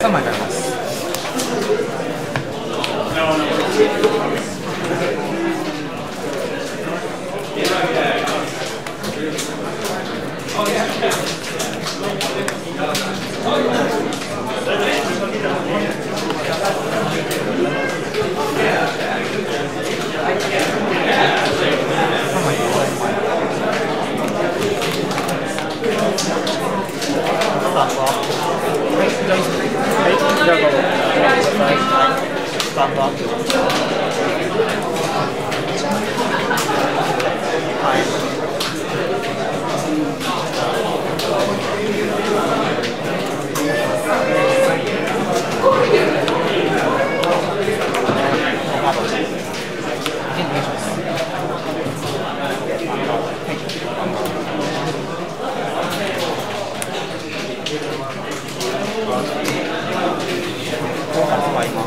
3枚買います。スタンドアップ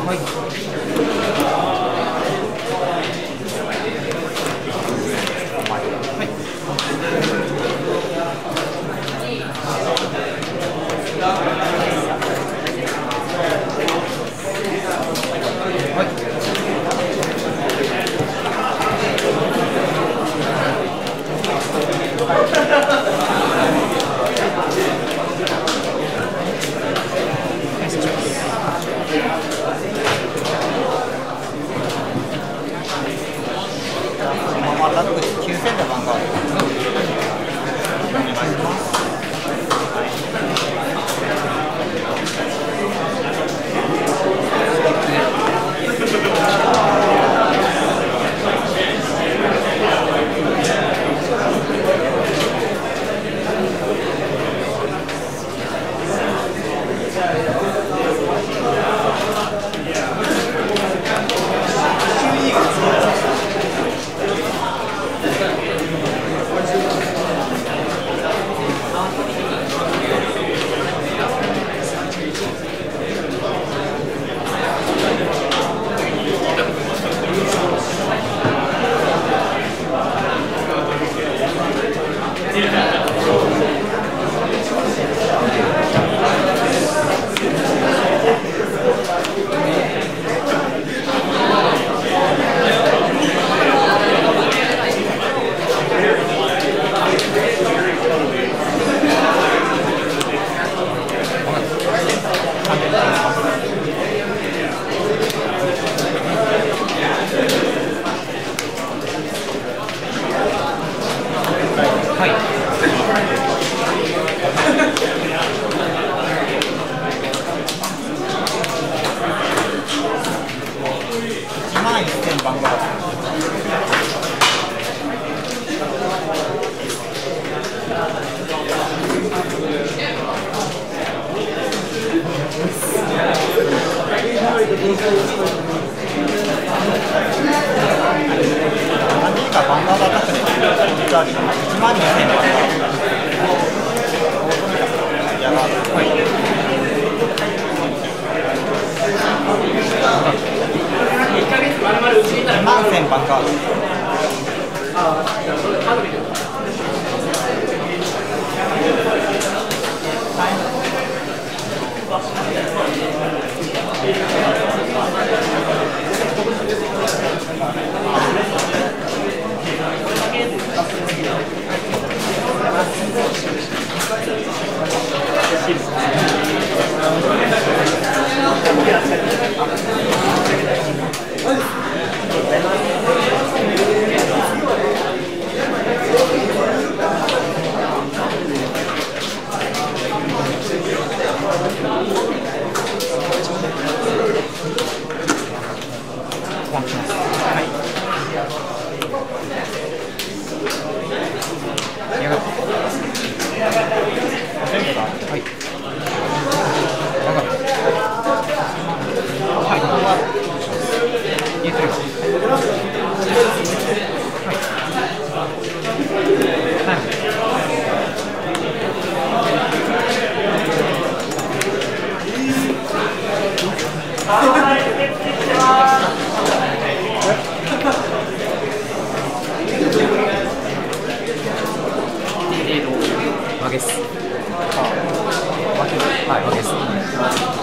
はい。何かバンダーだったね1万2000番号やばい2万1000番号ワンしますはい。はい。はい。言えてるはい。はい。負けです。はい、負けです。